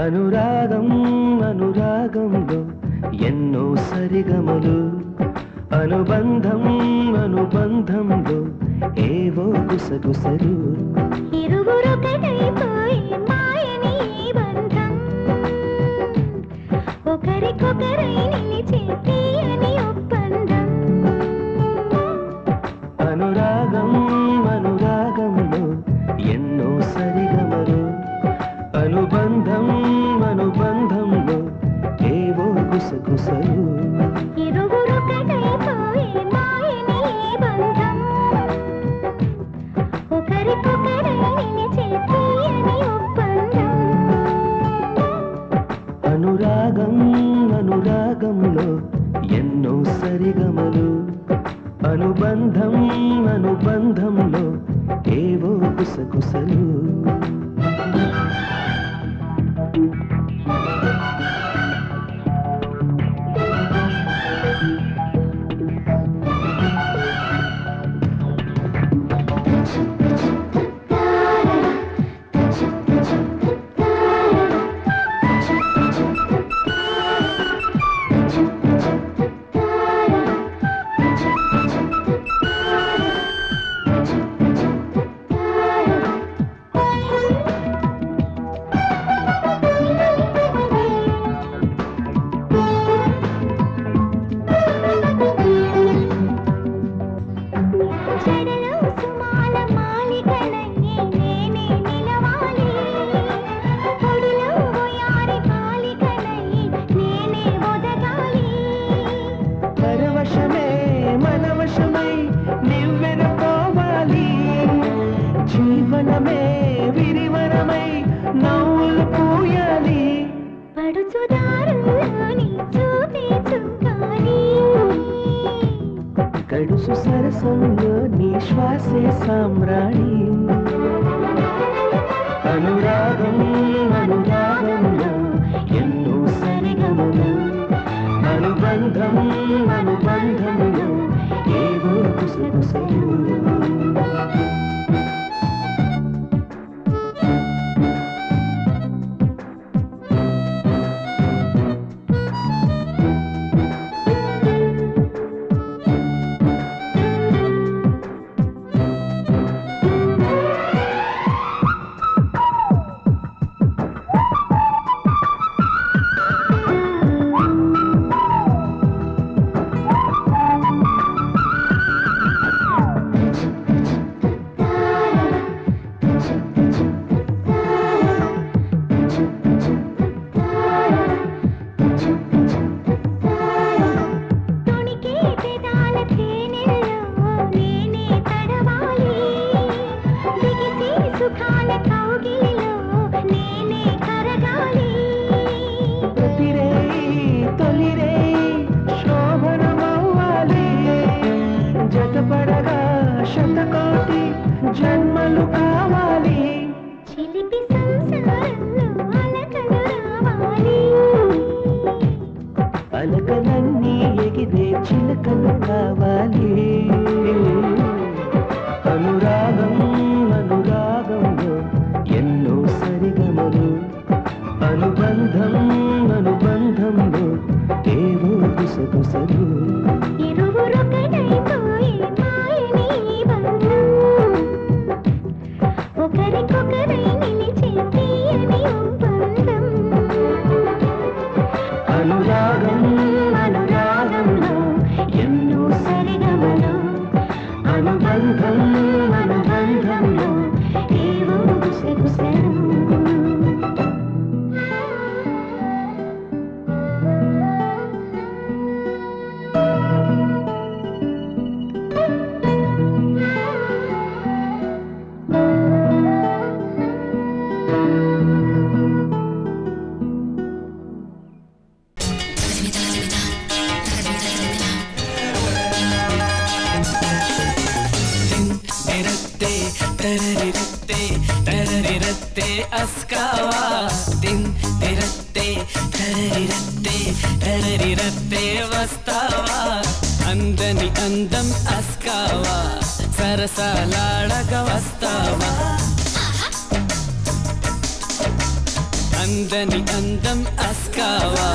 అనురాగం అనురాగంలో ఎన్నో సరిగమలు. అనుబంధం అనుబంధంలో ఏవో గుసగుసలు. ఇరువురొకటైపోయి ఒప్పందం. అనురాగం అనురాగంలో ఎన్నో సరిగమలు. అనుబంధం అనుబంధంలో ఏవో గుసగుసలు చెడలో గడుసు సరసంలో నీ శ్వాసే సామ్రాణి. అనురాగం అనురాగంలో ఎన్నో సరిగమలు. అనుబంధం అనుబంధంలో ఏ గురు తొణికే జన్మలు కావాలి. చిలిపి సంసారంలో అలకలు రావాలి. అలకలన్నీ ఎగిరే చిలకలు కావాలి. అనురాగం తరరిరత్తే తరరిరత్తే అస్కావా దిన్ తిరత్తే తరరిరత్తే తరరిరత్తే వస్తావా అందని అందం అస్కావా సరసాలాడక వస్తావా అందని అందం అస్కావా